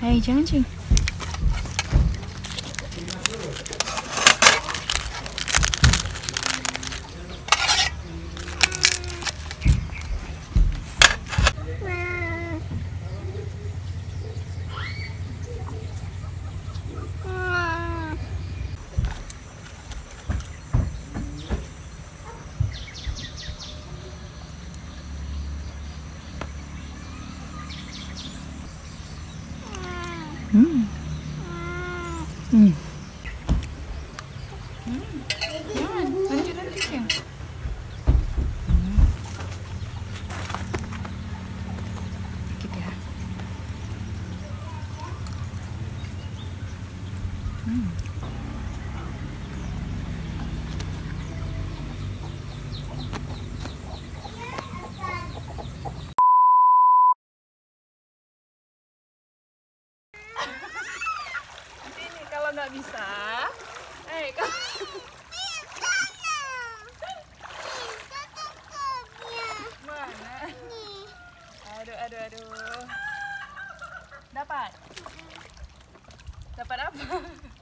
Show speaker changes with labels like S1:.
S1: hay chán chừng Hmm. Sini kalau nggak bisa. Eh, kalau mana? Aduh, aduh, aduh. Dapat. Dapat apa?